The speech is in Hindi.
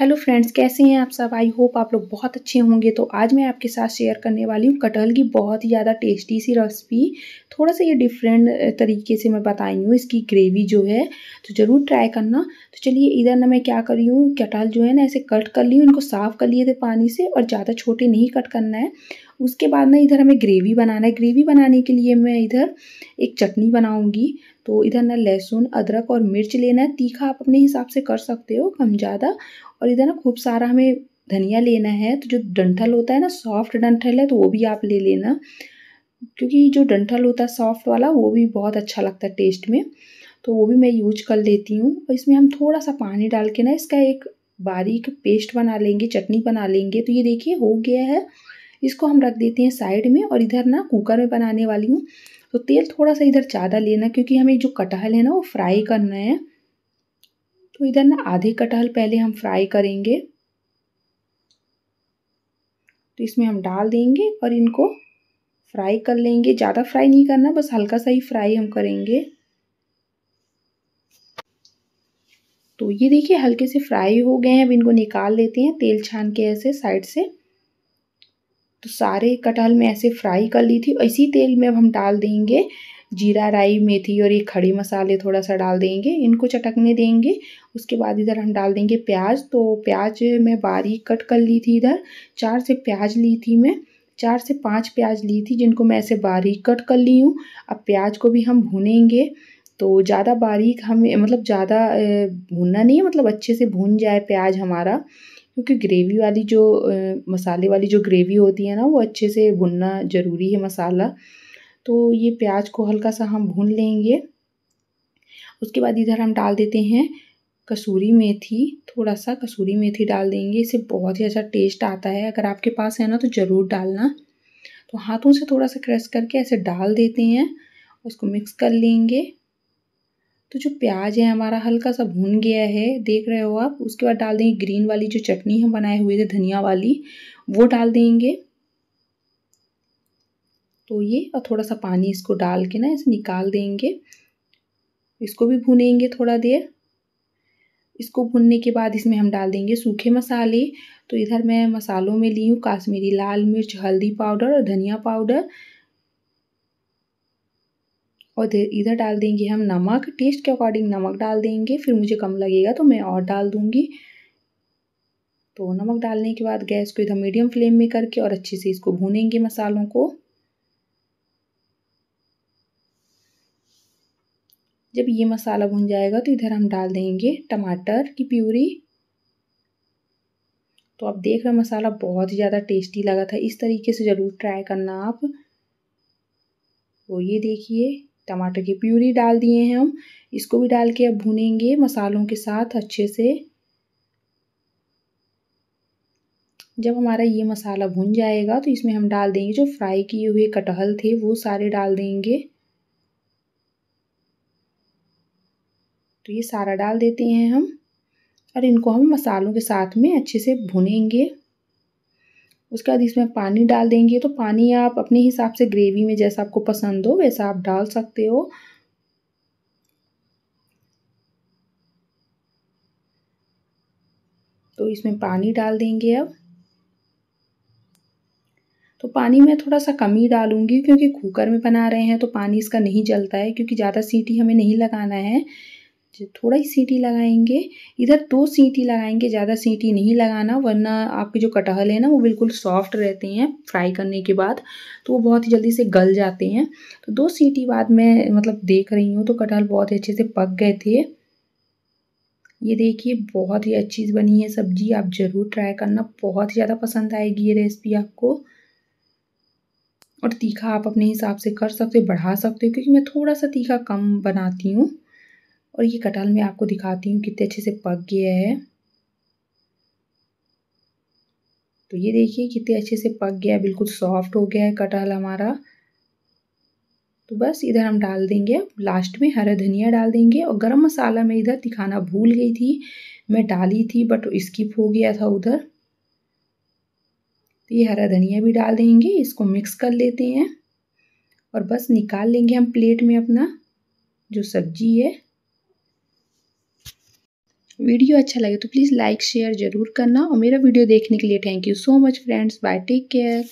हेलो फ्रेंड्स, कैसे हैं आप सब? आई होप आप लोग बहुत अच्छे होंगे। तो आज मैं आपके साथ शेयर करने वाली हूँ कटहल की बहुत ही ज़्यादा टेस्टी सी रेसिपी थोड़ा सा ये डिफरेंट तरीके से मैं बताई हूँ इसकी ग्रेवी जो है तो ज़रूर ट्राई करना। तो चलिए, इधर ना मैं क्या कर रही हूँ, कटहल जो है ना ऐसे कट कर ली हूँ, इनको साफ़ कर लिए थे पानी से और ज़्यादा छोटे नहीं कट करना है। उसके बाद ना इधर हमें ग्रेवी बनाना है। ग्रेवी बनाने के लिए मैं इधर एक चटनी बनाऊँगी। तो इधर ना लहसुन, अदरक और मिर्च लेना है। तीखा आप अपने हिसाब से कर सकते हो, कम ज़्यादा। और इधर ना खूब सारा हमें धनिया लेना है तो जो डंठल होता है ना, सॉफ्ट डंठल है तो वो भी आप ले लेना। क्योंकि जो डंठल होता है सॉफ्ट वाला, वो भी बहुत अच्छा लगता है टेस्ट में। तो वो भी मैं यूज़ कर लेती हूँ। और इसमें हम थोड़ा सा पानी डाल के ना, इसका एक बारीक पेस्ट बना लेंगे, चटनी बना लेंगे। तो ये देखिए, हो गया है। इसको हम रख देते हैं साइड में और इधर ना कुकर में बनाने वाली हूँ। तो तेल थोड़ा सा इधर ज़्यादा लेना क्योंकि हमें जो कटहल है ना, वो फ्राई करना है। तो इधर ना आधे कटहल पहले हम फ्राई करेंगे। तो इसमें हम डाल देंगे और इनको फ्राई कर लेंगे। ज़्यादा फ्राई नहीं करना, बस हल्का सा ही फ्राई हम करेंगे। तो ये देखिए हल्के से फ्राई हो गए हैं। अब इनको निकाल लेते हैं तेल छान के ऐसे साइड से। तो सारे कटहल में ऐसे फ्राई कर ली थी। इसी तेल में अब हम डाल देंगे जीरा, राई, मेथी और ये खड़े मसाले थोड़ा सा डाल देंगे। इनको चटकने देंगे। उसके बाद इधर हम डाल देंगे प्याज। तो प्याज मैं बारीक कट कर ली थी इधर। चार से प्याज ली थी मैं। चार से पाँच प्याज ली थी जिनको मैं ऐसे बारीक कट कर ली हूँ। अब प्याज को भी हम भूनेंगे। तो ज़्यादा बारीक हमें मतलब ज़्यादा भूनना नहीं है। मतलब अच्छे से भून जाए प्याज हमारा। क्योंकि ग्रेवी वाली जो मसाले वाली जो ग्रेवी होती है ना, वो अच्छे से भुनना ज़रूरी है मसाला। तो ये प्याज को हल्का सा हम भून लेंगे। उसके बाद इधर हम डाल देते हैं कसूरी मेथी। थोड़ा सा कसूरी मेथी डाल देंगे, इससे बहुत ही अच्छा टेस्ट आता है। अगर आपके पास है ना तो ज़रूर डालना। तो हाथों से थोड़ा सा क्रश करके ऐसे डाल देते हैं, उसको मिक्स कर लेंगे। तो जो प्याज है, हमारा हल्का सा भून गया है, देख रहे हो आप। उसके बाद डाल देंगे ग्रीन वाली जो चटनी हम बनाए हुए थे, धनिया वाली, वो डाल देंगे। तो ये, और थोड़ा सा पानी इसको डाल के ना इसे निकाल देंगे। इसको भी भुनेंगे थोड़ा देर। इसको भुनने के बाद इसमें हम डाल देंगे सूखे मसाले। तो इधर मैं मसालों में ली हूँ, काश्मीरी लाल मिर्च, हल्दी पाउडर और धनिया पाउडर। और इधर डाल देंगे हम नमक टेस्ट के अकॉर्डिंग नमक डाल देंगे, फिर मुझे कम लगेगा तो मैं और डाल दूँगी। तो नमक डालने के बाद गैस को इधर मीडियम फ्लेम में करके और अच्छे से इसको भूनेंगे मसालों को। जब ये मसाला भुन जाएगा तो इधर हम डाल देंगे टमाटर की प्यूरी। तो आप देख रहे मसाला बहुत ही ज़्यादा टेस्टी लगा था, इस तरीके से ज़रूर ट्राई करना आप। तो ये देखिए। टमाटर की प्यूरी डाल दिए हैं हम। इसको भी डाल के अब भुनेंगे मसालों के साथ अच्छे से। जब हमारा ये मसाला भुन जाएगा तो इसमें हम डाल देंगे जो फ्राई किए हुए कटहल थे, वो सारे डाल देंगे। तो ये सारा डाल देते हैं हम और इनको हम मसालों के साथ में अच्छे से भुनेंगे। उसके बाद इसमें पानी डाल देंगे। तो पानी आप अपने हिसाब से ग्रेवी में जैसा आपको पसंद हो, वैसा आप डाल सकते हो। तो इसमें पानी डाल देंगे अब। तो पानी मैं थोड़ा सा कम ही डालूँगी, क्योंकि कुकर में बना रहे हैं तो पानी इसका नहीं जलता है, क्योंकि ज़्यादा सीटी हमें नहीं लगाना है। थोड़ा ही सीटी लगाएँगे। इधर दो सीटी लगाएँगे, ज़्यादा सीटी नहीं लगाना, वरना आपके जो कटहल है ना, वो बिल्कुल सॉफ्ट रहते हैं फ्राई करने के बाद तो वो बहुत ही जल्दी से गल जाते हैं। तो दो सीटी बाद मैं मतलब देख रही हूँ तो कटहल बहुत ही अच्छे से पक गए थे। ये देखिए, बहुत ही अच्छी बनी है सब्ज़ी, आप ज़रूर ट्राई करना, बहुत ही ज़्यादा पसंद आएगी ये रेसिपी आपको। और तीखा आप अपने हिसाब से कर सकते हो, बढ़ा सकते हो, क्योंकि मैं थोड़ा सा तीखा कम बनाती हूँ। और ये कटहल मैं आपको दिखाती हूँ कितने अच्छे से पक गया है। तो ये देखिए कितने अच्छे से पक गया है बिल्कुल सॉफ्ट हो गया है कटहल हमारा। तो बस इधर हम डाल देंगे, लास्ट में हरा धनिया डाल देंगे और गरम मसाला मैं इधर दिखाना भूल गई थी, मैं डाली थी बट स्किप हो गया था उधर। तो ये हरा धनिया भी डाल देंगे, इसको मिक्स कर लेते हैं। और बस निकाल लेंगे हम प्लेट में अपना, जो सब्ज़ी है। वीडियो अच्छा लगे तो प्लीज़ लाइक, शेयर ज़रूर करना और मेरा वीडियो देखने के लिए thank you so much friends bye take care